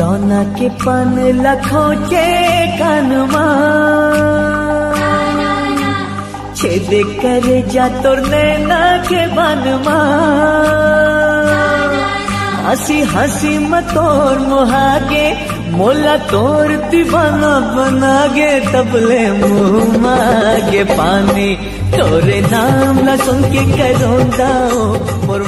सोना के पन लखों के कानमा छेद कर जा तोर नैना के बनवा। हँसी हँसी मतोर मोहागे, मोला तोर दीवाना बनागे, तबले मुँह मागे पानी। तोरे नाम ला सुन के करो दाओ मोर